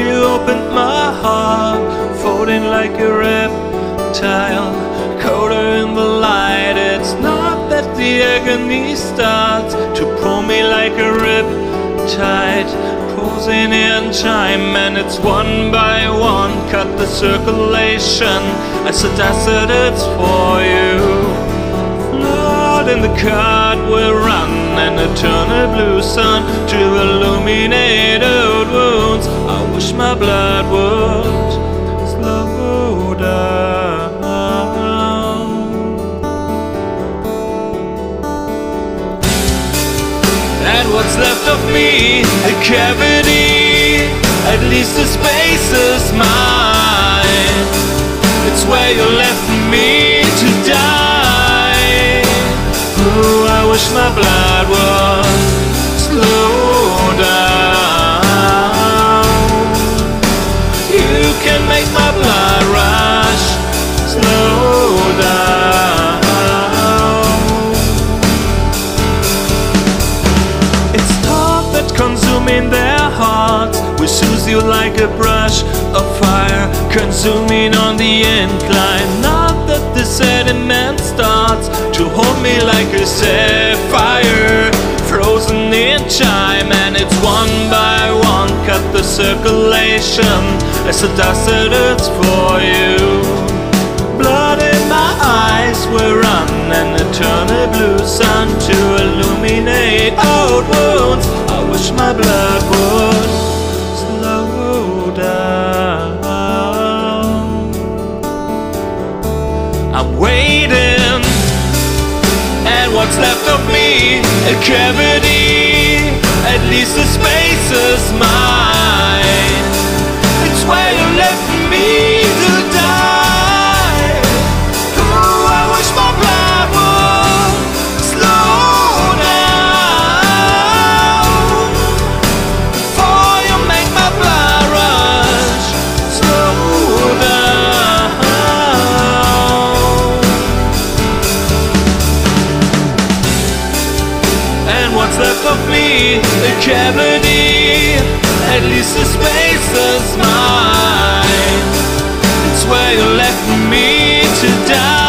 you opened my heart, folding like a reptile, colder in the light. It's not that the agony starts to pull me like a riptide, posing in time, and it's one by one cut the circulation. I said, I said it's for you. In the card will run and turn a blue sun to illuminate old wounds. My blood would slow down. And what's left of me, a cavity, at least the space is mine. It's where you left me to die. Oh, I wish my blood would you like a brush of fire, consuming on the incline. Not that the sediment starts to hold me like a sapphire, frozen in time, and it's one by one cut the circulation as the dust it's for you. Blood in my eyes will run and turn a blue sun to illuminate old wounds. I wish my blood I'm waiting, and what's left of me, a cavity. At least the space is mine. left of me a cavity At least the space is mine. It's where you left me to die.